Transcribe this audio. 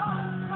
God.